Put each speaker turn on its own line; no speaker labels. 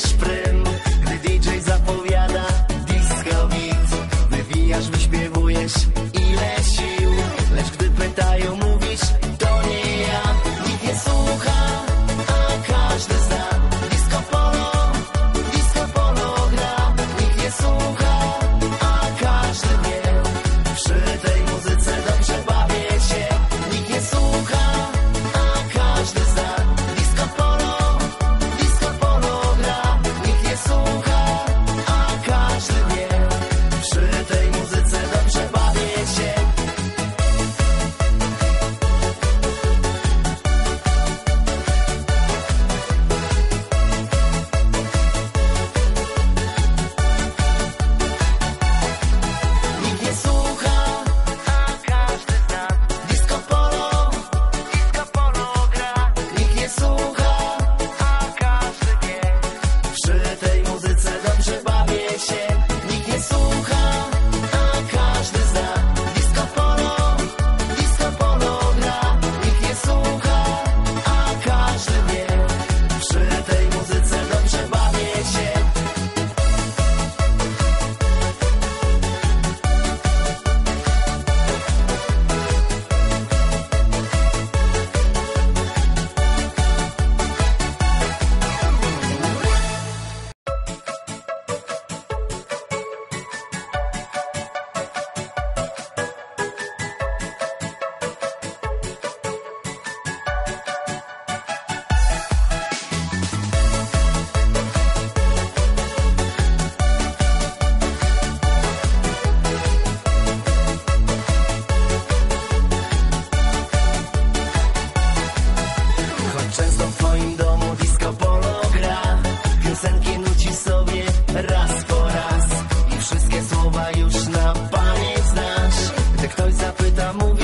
express. słowa już na pamięć znasz. Gdy ktoś zapyta, mówię